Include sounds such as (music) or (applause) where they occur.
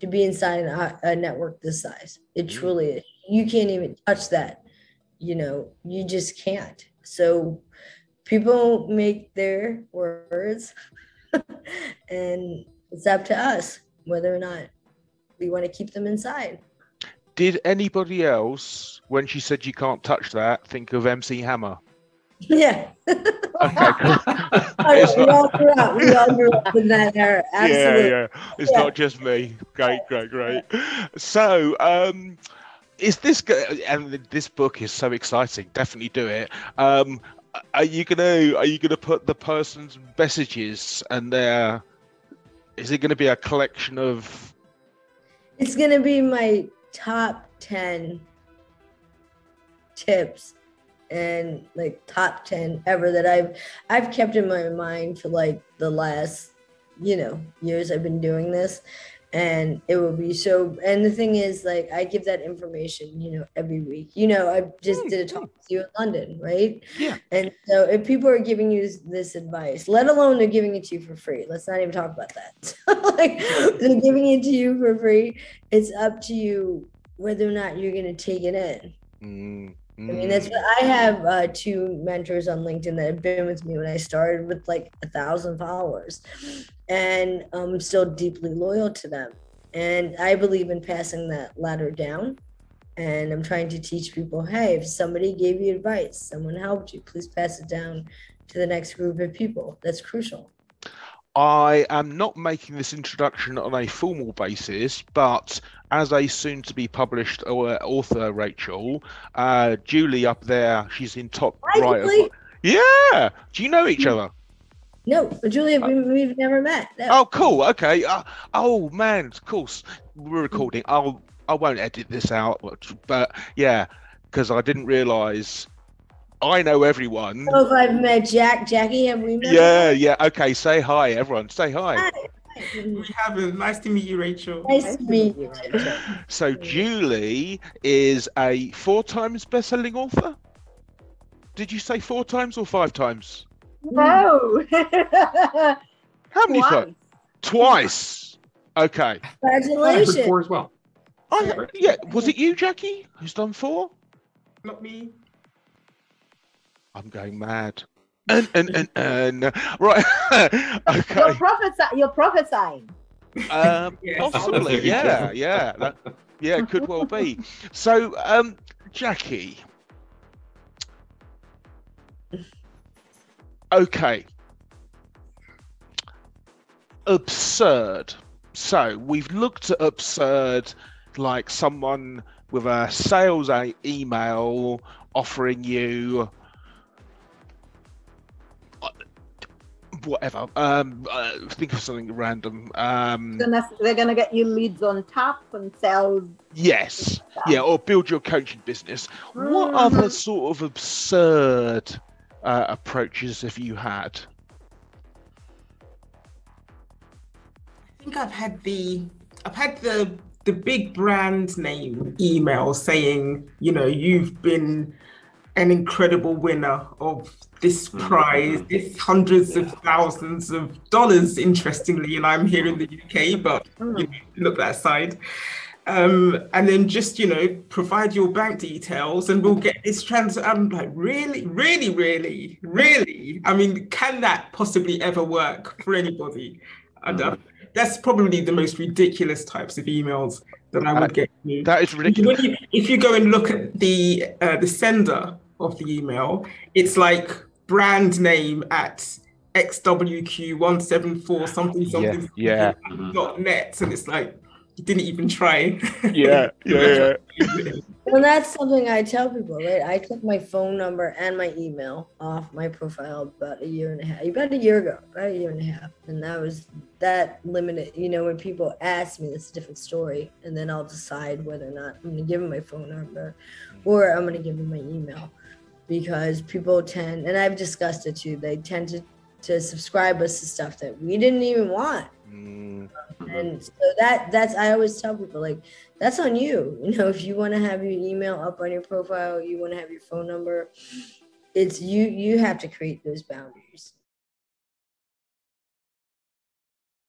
to be inside a, a network this size. It mm-hmm. truly is. You can't even touch that. You know, you just can't. So people make their words, (laughs) and it's up to us whether or not we want to keep them inside. Did anybody else, when she said you can't touch that, think of MC Hammer? Yeah. (laughs) okay, cool. (laughs) we all grew up. We all grew up in that era. Absolutely. (laughs) Yeah, yeah. It's yeah. not just me. Great, great, great. So, um, is this and this book is so exciting? Definitely do it. Um, are you gonna are you gonna put the person's messages and their? Is it gonna be a collection of? It's gonna be my top ten tips and like top 10 ever that I've I've kept in my mind for like the last you know years I've been doing this. And it will be so and the thing is like I give that information you know every week. You know I just did a talk with you in London right? Yeah. And so if people are giving you this advice let alone they're giving it to you for free let's not even talk about that. (laughs) Like they're giving it to you for free. It's up to you whether or not you're going to take it in. Mm. I mean, that's what I have uh, two mentors on LinkedIn that have been with me when I started with like a thousand followers, and I'm still deeply loyal to them. And I believe in passing that ladder down. And I'm trying to teach people hey, if somebody gave you advice, someone helped you, please pass it down to the next group of people. That's crucial. I am not making this introduction on a formal basis, but as a soon to be published author, Rachel, uh, Julie up there, she's in top Hi, right. Of, yeah. Do you know each other? No, Julia, uh, we, have never met. No. Oh, cool. Okay. Uh, oh man, of course we're recording. I'll I won't edit this out, but yeah, because I didn't realise I know everyone. Oh, if I've met Jack, Jackie, have we met? Yeah, yeah. Okay, say hi, everyone. Say hi. hi. We haven't. Nice to meet you, Rachel. Nice to meet you. So Julie is a four times best-selling author. Did you say four times or five times? No. How many times? Twice. Okay. Congratulations. Four as well. Oh, yeah. Was it you, Jackie, who's done four? Not me. I'm going mad. And and and, (laughs) and right. (laughs) okay. You're, prophesying. you're prophesying. Um, (laughs) yes, possibly, yeah, yeah, that, yeah, could well be. So, um, Jackie. Okay. Absurd. So we've looked at absurd, like someone with a sales email offering you whatever. Um, uh, think of something random. Um, they're gonna get you leads on tap and sell. Yes, yeah, or build your coaching business. Mm. What mm-hmm. other sort of absurd uh, approaches have you had? I think I've had the I've had the the big brand name email saying, you know, you've been an incredible winner of this mm. prize, this hundreds of thousands of dollars, interestingly, and I'm here in the UK, but mm. you know, look that side. Um, and then just you know provide your bank details and we'll get this transfer. I'm like, really, really, really, really. I mean, can that possibly ever work for anybody? And uh, that's probably the most ridiculous types of emails that I would get. That is ridiculous. You, if you go and look at the uh, the sender of the email, it's like brand name at xwq174 something something yeah, yeah. dot net. And it's like you didn't even try. Yeah yeah, yeah. well that's something i tell people right? I took my phone number and my email off my profile about a year and a half about a year ago about a year and a half. And that was that limited you know when people ask me it's a different story. And then i'll decide whether or not i'm going to give them my phone number or i'm going to give them my email because people tend, and I've discussed it too, they tend to, to subscribe us to stuff that we didn't even want. Mm-hmm. And so that that's I always tell people like that's on you. (laughs) You know, if you want to have your email up on your profile, you want to have your phone number, it's you you have to create those boundaries.